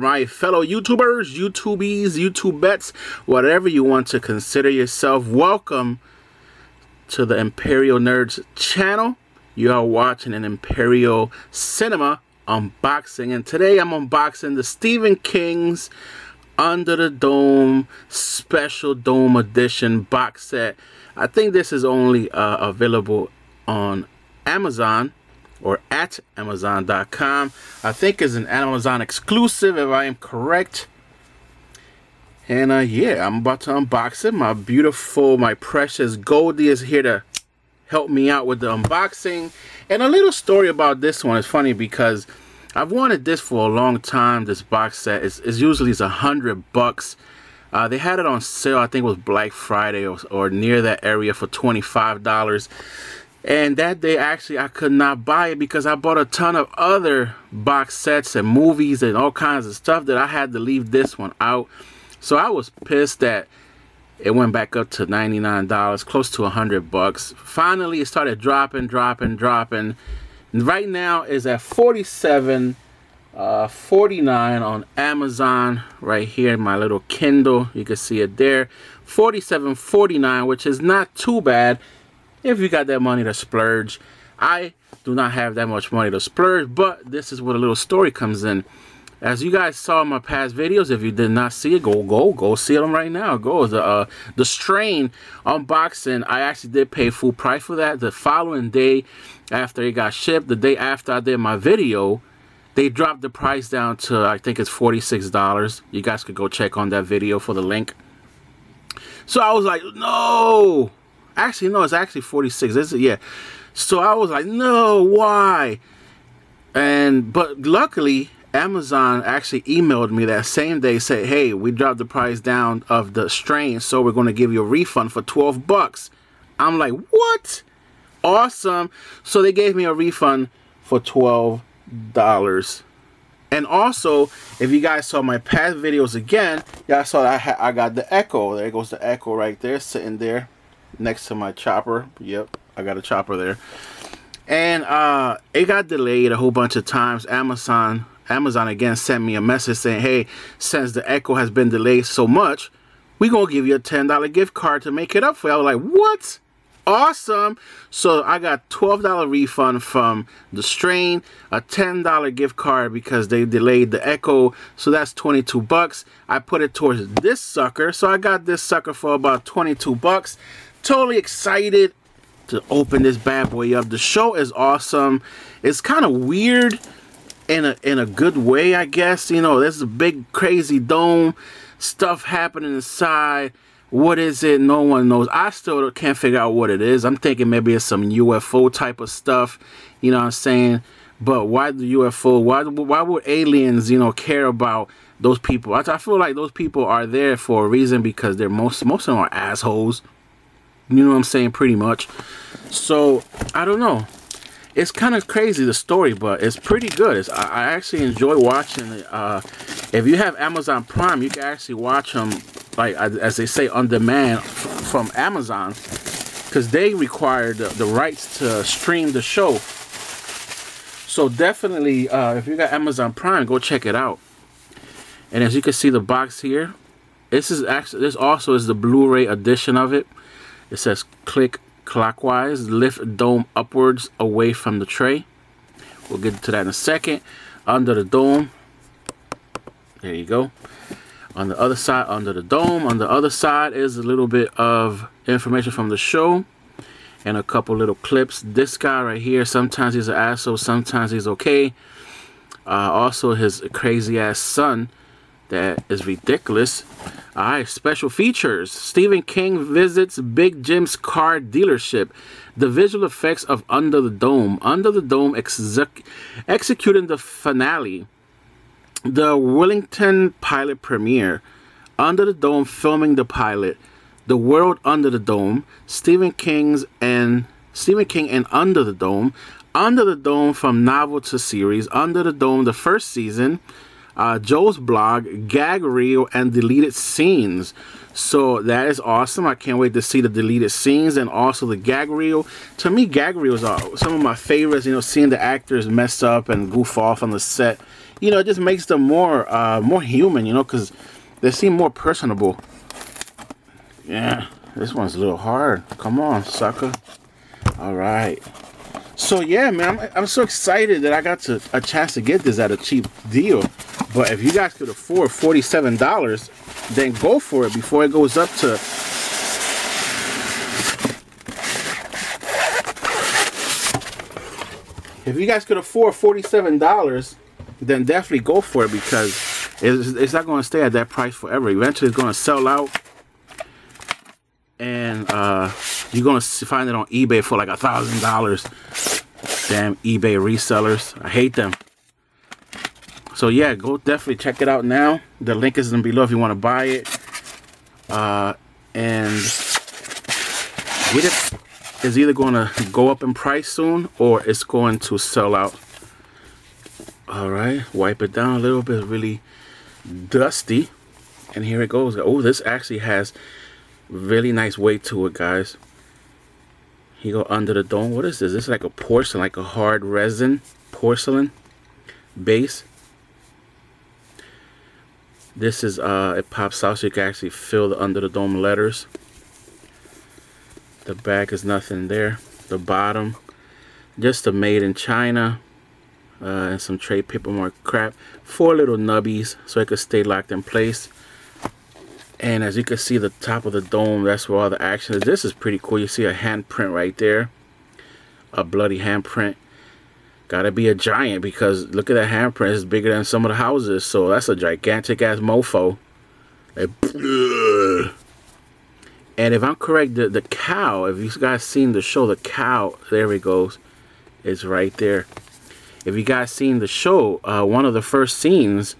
My fellow YouTubers, YouTubies, YouTubettes, whatever you want to consider yourself. Welcome to the Imperial Nerds channel. You are watching an Imperial Cinema unboxing, and today I'm unboxing the Stephen King's Under the Dome Special Dome Edition box set. I think this is only uh, available on Amazon or at Amazon.com. I think is an Amazon exclusive if I am correct. And uh, yeah, I'm about to unbox it. My beautiful, my precious Goldie is here to help me out with the unboxing. And a little story about this one is funny because I've wanted this for a long time. This box set is usually it's a hundred bucks. Uh, they had it on sale. I think it was Black Friday or, or near that area for twenty five dollars. And that day, actually, I could not buy it because I bought a ton of other box sets and movies and all kinds of stuff that I had to leave this one out. So I was pissed that it went back up to $99, close to 100 bucks. Finally, it started dropping, dropping, dropping. Right now is at 47 uh, 49 on Amazon right here in my little Kindle. You can see it there. 47.49, which is not too bad if you got that money to splurge. I do not have that much money to splurge, but this is where a little story comes in. As you guys saw in my past videos, if you did not see it, go, go, go see them right now. Go. The, uh, the Strain unboxing, I actually did pay full price for that. The following day after it got shipped, the day after I did my video, they dropped the price down to, I think it's $46. You guys could go check on that video for the link. So I was like, no, Actually, no, it's actually 46. This is, yeah. So I was like, no, why? And, but luckily, Amazon actually emailed me that same day, said, hey, we dropped the price down of the strain, so we're going to give you a refund for 12 bucks. I'm like, what? Awesome. So they gave me a refund for $12. And also, if you guys saw my past videos again, y'all saw that I, I got the Echo. There goes the Echo right there, sitting there next to my chopper. Yep, I got a chopper there. And uh, it got delayed a whole bunch of times. Amazon Amazon again sent me a message saying, hey, since the Echo has been delayed so much, we're going to give you a $10 gift card to make it up for you. I was like, what? Awesome. So I got $12 refund from the strain, a $10 gift card because they delayed the Echo. So that's 22 bucks. I put it towards this sucker. So I got this sucker for about 22 bucks totally excited to open this bad boy up. The show is awesome. It's kind of weird in a in a good way, I guess. You know, there's a big crazy dome, stuff happening inside. What is it? No one knows. I still can't figure out what it is. I'm thinking maybe it's some UFO type of stuff. You know what I'm saying? But why the UFO? Why why would aliens, you know, care about those people? I, I feel like those people are there for a reason because they're most most of them are assholes. You know what I'm saying? Pretty much. So, I don't know. It's kind of crazy, the story, but it's pretty good. It's, I, I actually enjoy watching it. Uh, if you have Amazon Prime, you can actually watch them, like as they say, on demand from Amazon. Because they require the, the rights to stream the show. So definitely, uh, if you got Amazon Prime, go check it out. And as you can see the box here, this is actually this also is the Blu-ray edition of it. It says click clockwise, lift dome upwards away from the tray. We'll get to that in a second. Under the dome, there you go. On the other side, under the dome, on the other side is a little bit of information from the show and a couple little clips. This guy right here, sometimes he's an asshole, sometimes he's okay. Uh, also, his crazy ass son that is ridiculous. Alright, special features. Stephen King visits Big Jim's car dealership. The visual effects of Under the Dome. Under the Dome exec executing the finale. The Wilmington pilot premiere. Under the Dome filming the pilot. The World Under the Dome. Stephen King's and Stephen King and Under the Dome. Under the Dome from novel to series. Under the Dome, the first season uh, Joe's blog, gag reel, and deleted scenes. So that is awesome. I can't wait to see the deleted scenes and also the gag reel. To me, gag reels are some of my favorites. You know, seeing the actors mess up and goof off on the set. You know, it just makes them more uh, more human. You know, because they seem more personable. Yeah, this one's a little hard. Come on, sucker. All right. So yeah, man, I'm, I'm so excited that I got to, a chance to get this at a cheap deal. But if you guys could afford $47, then go for it before it goes up to If you guys could afford $47, then definitely go for it because it's, it's not going to stay at that price forever. Eventually, it's going to sell out. And uh, you're going to find it on eBay for like a $1,000. Damn eBay resellers. I hate them. So yeah, go definitely check it out now. The link is in below if you want to buy it. Uh, and get it is either going to go up in price soon or it's going to sell out. All right, wipe it down a little bit. Really dusty. And here it goes. Oh, this actually has really nice weight to it, guys. You go under the dome. What is this? This is like a porcelain, like a hard resin porcelain base. This is, uh, it pops out so you can actually feel the under the dome letters. The back is nothing there. The bottom, just a made in China. Uh, and some trade paper mark crap. Four little nubbies so it could stay locked in place. And as you can see the top of the dome, that's where all the action is. This is pretty cool. You see a handprint right there. A bloody handprint. Gotta be a giant because look at that handprint. It's bigger than some of the houses. So that's a gigantic ass mofo. Like, and if I'm correct, the, the cow, if you guys seen the show, the cow, there it goes, is right there. If you guys seen the show, uh, one of the first scenes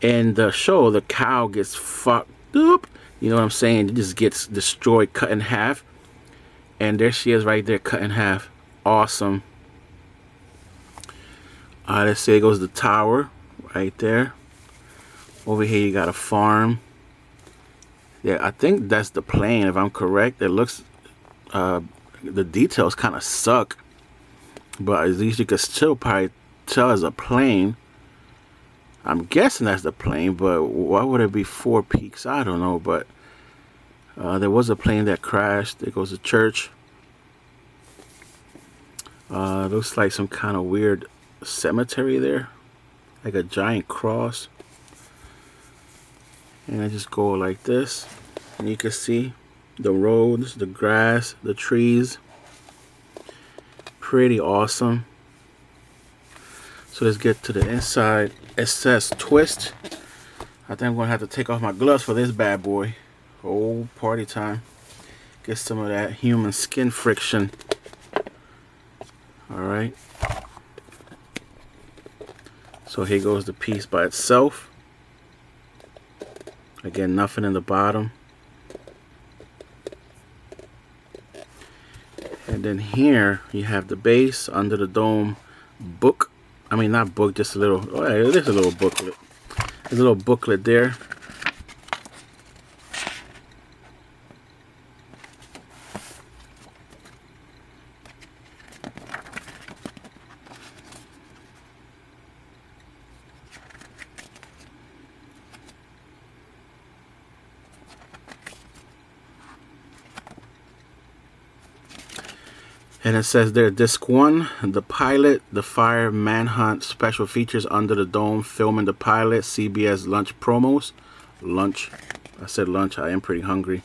in the show, the cow gets fucked up. You know what I'm saying? It just gets destroyed, cut in half. And there she is right there, cut in half. Awesome. Uh, let's say it goes the tower right there. Over here you got a farm. Yeah, I think that's the plane if I'm correct. It looks, uh, the details kind of suck. But at least you can still probably tell it's a plane. I'm guessing that's the plane, but why would it be four peaks? I don't know, but uh, there was a plane that crashed. There goes a church. Uh, looks like some kind of weird cemetery there like a giant cross. And I just go like this and you can see the roads the grass the trees. Pretty awesome. So let's get to the inside. It says twist. I think I'm gonna have to take off my gloves for this bad boy. Oh party time. Get some of that human skin friction. All right so here goes the piece by itself. Again, nothing in the bottom. And then here you have the base under the dome book. I mean, not book, just a little, oh, yeah, there's a little booklet. There's a little booklet there. And it says there, disc one, the pilot, the fire manhunt special features under the dome, filming the pilot, CBS lunch promos. Lunch. I said lunch. I am pretty hungry.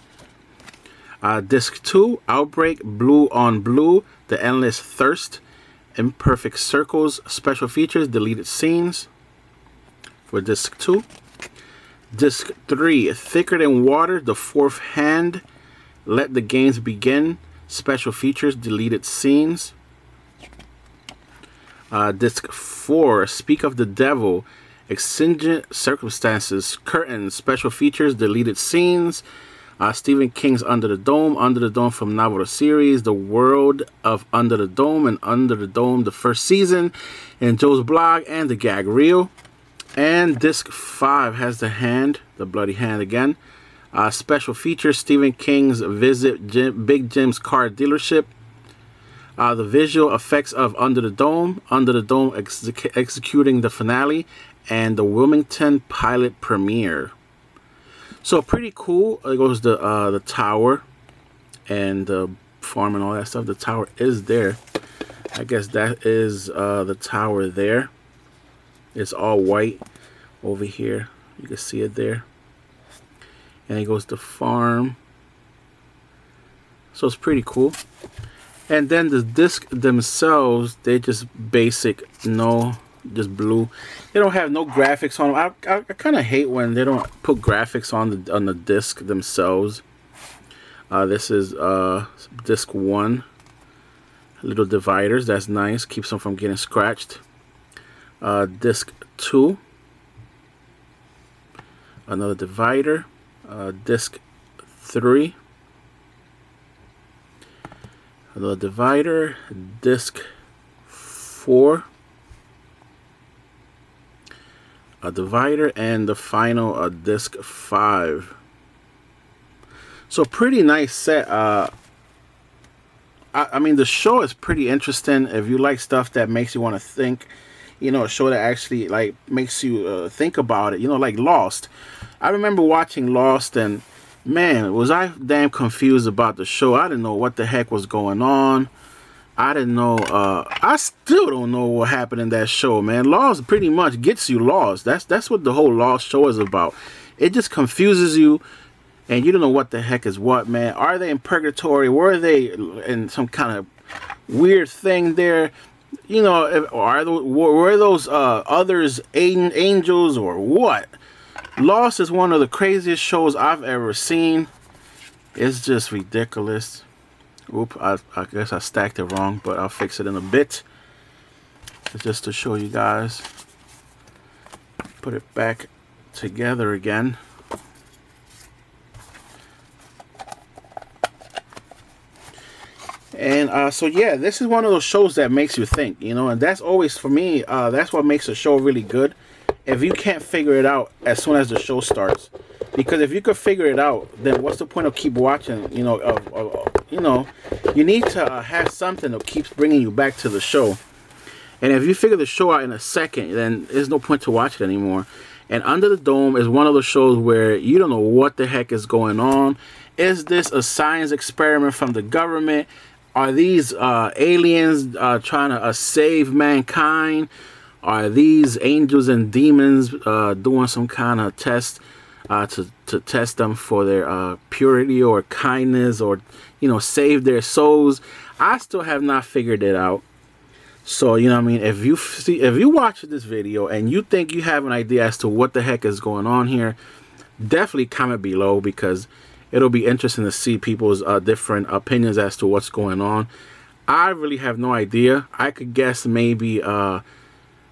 Uh, disc two, outbreak, blue on blue, the endless thirst, imperfect circles, special features, deleted scenes. For disc two. Disc three, thicker than water, the fourth hand, let the games begin Special features, deleted scenes. Uh, disc 4, Speak of the Devil, Exigent Circumstances, Curtains, Special features, deleted scenes. Uh, Stephen King's Under the Dome, Under the Dome from novel series, The World of Under the Dome, and Under the Dome, the first season, and Joe's blog and the gag reel. And disc 5 has the hand, the bloody hand again. Uh, special features, Stephen King's visit Jim, Big Jim's car dealership. Uh, the visual effects of Under the Dome, Under the Dome ex executing the finale, and the Wilmington pilot premiere. So pretty cool. It goes the uh, the tower and the farm and all that stuff. The tower is there. I guess that is uh, the tower there. It's all white over here. You can see it there. And it goes to farm. So it's pretty cool. And then the disc themselves, they just basic, no, just blue. They don't have no graphics on them. I, I, I kind of hate when they don't put graphics on the on the disc themselves. Uh, this is uh, disc one. Little dividers, that's nice. Keeps them from getting scratched uh, disk 2 another divider uh, disk 3 another divider. Disk 4 a divider and the final uh, disk 5 so pretty nice set uh, I, I mean the show is pretty interesting. If you like stuff that makes you want to think you know, a show that actually like makes you uh, think about it. You know, like Lost. I remember watching Lost and man, was I damn confused about the show. I didn't know what the heck was going on. I didn't know. Uh, I still don't know what happened in that show, man. Lost pretty much gets you lost. That's that's what the whole Lost show is about. It just confuses you, and you don't know what the heck is what, man. Are they in purgatory? Were they in some kind of weird thing there? You know, are those, were those uh, others angels or what? Lost is one of the craziest shows I've ever seen. It's just ridiculous. Oop, I, I guess I stacked it wrong, but I'll fix it in a bit. Just to show you guys. Put it back together again. And uh, so yeah, this is one of those shows that makes you think, you know, and that's always for me. Uh, that's what makes a show really good. If you can't figure it out as soon as the show starts, because if you could figure it out, then what's the point of keep watching? You know, of, of you know, you need to uh, have something that keeps bringing you back to the show. And if you figure the show out in a second, then there's no point to watch it anymore. And Under the Dome is one of those shows where you don't know what the heck is going on. Is this a science experiment from the government? Are these uh, aliens uh, trying to uh, save mankind? Are these angels and demons uh, doing some kind of test uh, to, to test them for their uh, purity or kindness or, you know, save their souls? I still have not figured it out. So, you know I mean? If you see, if you watch this video and you think you have an idea as to what the heck is going on here, definitely comment below because it'll be interesting to see people's uh, different opinions as to what's going on. I really have no idea. I could guess maybe uh,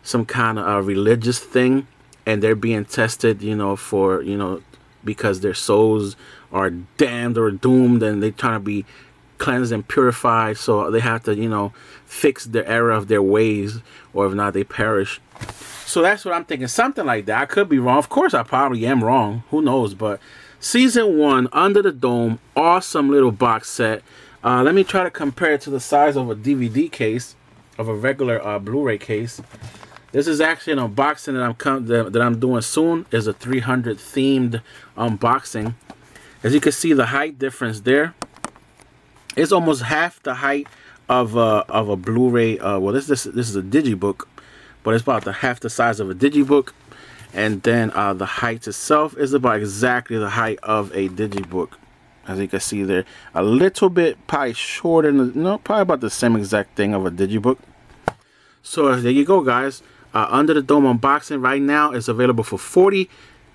some kind of uh, religious thing, and they're being tested, you know, for you know because their souls are damned or doomed, and they're trying to be cleansed and purified. So they have to, you know, fix the error of their ways, or if not, they perish. So that's what I'm thinking. Something like that. I could be wrong. Of course, I probably am wrong. Who knows? But Season 1, Under the Dome, awesome little box set. Uh, let me try to compare it to the size of a DVD case, of a regular uh, Blu-ray case. This is actually an unboxing that I'm that, that I'm doing soon. is a 300 themed unboxing. As you can see, the height difference there. It's almost half the height of a of a Blu-ray. Uh, well, this this this is a digibook, but it's about the half the size of a digibook and then uh, the height itself is about exactly the height of a digibook. As you can see there a little bit probably shorter than no probably about the same exact thing of a digibook. So there you go guys. Uh, under the dome unboxing right now is available for 40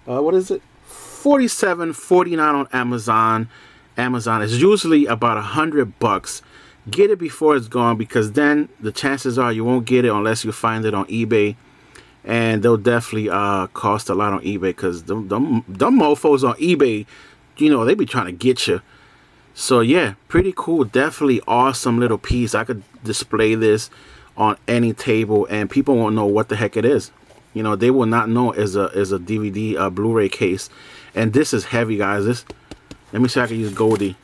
uh, what is it? 47 49 on amazon. Amazon is usually about a hundred bucks. Get it before it's gone because then the chances are you won't get it unless you find it on ebay and they'll definitely uh, cost a lot on eBay because them, them, them mofos on eBay, you know, they be trying to get you. So yeah, pretty cool. Definitely awesome little piece. I could display this on any table and people won't know what the heck it is. you know they will not know is a is a DVD uh, Blu-ray case and this is heavy guys this let me see if I can use Goldie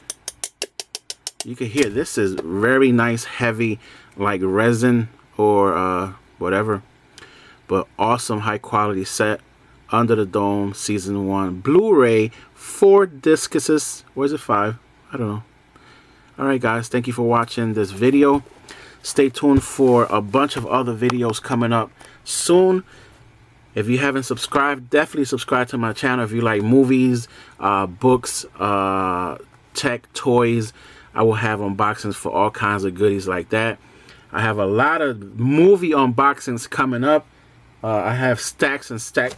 you can hear this is very nice heavy like resin or uh, whatever but awesome high quality set under the dome season one. Blu-ray four discuses. Where's it five? I don't know. Alright guys thank you for watching this video. Stay tuned for a bunch of other videos coming up soon. If you haven't subscribed definitely subscribe to my channel if you like movies uh, books uh, tech toys. I will have unboxings for all kinds of goodies like that. I have a lot of movie unboxings coming up uh, I have stacks and stacks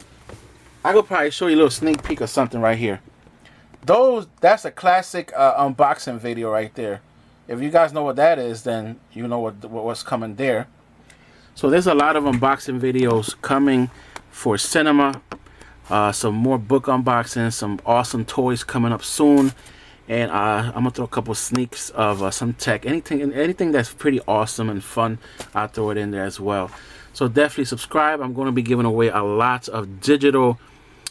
I could probably show you a little sneak peek or something right here. Those that's a classic uh, unboxing video right there. If you guys know what that is then you know what what's coming there. So there's a lot of unboxing videos coming for cinema. Uh, some more book unboxing some awesome toys coming up soon. And uh, I'm gonna throw a couple sneaks of uh, some tech. Anything anything that's pretty awesome and fun I'll throw it in there as well so definitely subscribe. I'm going to be giving away a lot of digital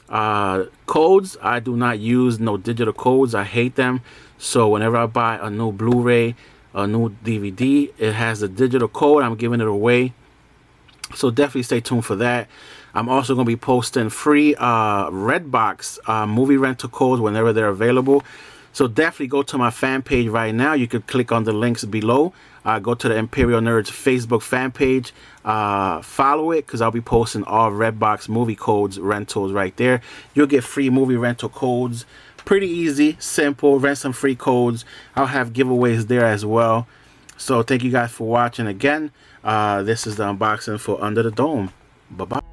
uh, codes. I do not use no digital codes. I hate them. So whenever I buy a new Blu-ray a new DVD it has a digital code. I'm giving it away. So definitely stay tuned for that. I'm also going to be posting free uh, Redbox uh, movie rental codes whenever they're available. So definitely go to my fan page right now. You can click on the links below uh, go to the Imperial Nerds Facebook fan page. Uh, follow it because I'll be posting all Redbox movie codes rentals right there. You'll get free movie rental codes. Pretty easy, simple. Rent some free codes. I'll have giveaways there as well. So thank you guys for watching again. Uh, this is the unboxing for Under the Dome. Bye-bye.